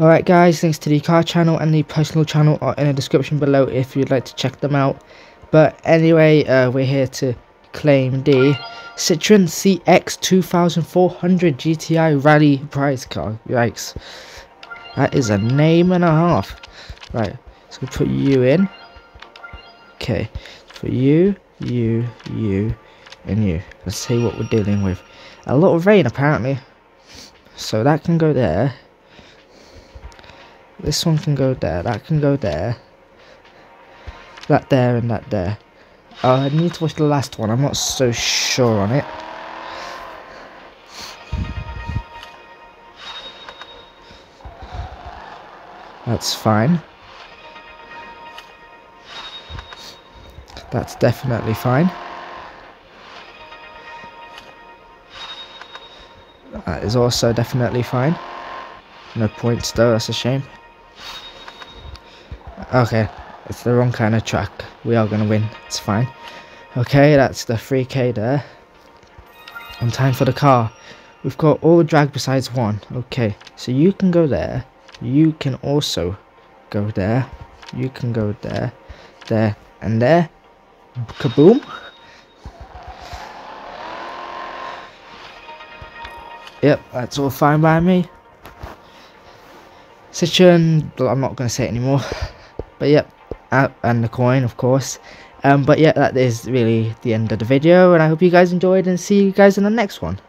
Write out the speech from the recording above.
Alright guys, links to the car channel and the personal channel are in the description below if you'd like to check them out. But anyway, uh, we're here to claim the Citroen CX 2400 GTI Rally prize car. Yikes. That is a name and a half. Right, so we put you in. Okay, for you, you, you, and you. Let's see what we're dealing with. A lot of rain apparently. So that can go there. This one can go there, that can go there. That there and that there. Uh, I need to watch the last one, I'm not so sure on it. That's fine. That's definitely fine. That is also definitely fine. No points though, that's a shame. Okay, it's the wrong kind of track. We are going to win, it's fine. Okay, that's the 3k there. And time for the car. We've got all the drag besides one. Okay, so you can go there. You can also go there. You can go there, there, and there. Kaboom. Yep, that's all fine by me. Citroen, I'm not going to say it anymore. But yep, uh, and the coin, of course. Um, but yeah, that is really the end of the video, and I hope you guys enjoyed, and see you guys in the next one.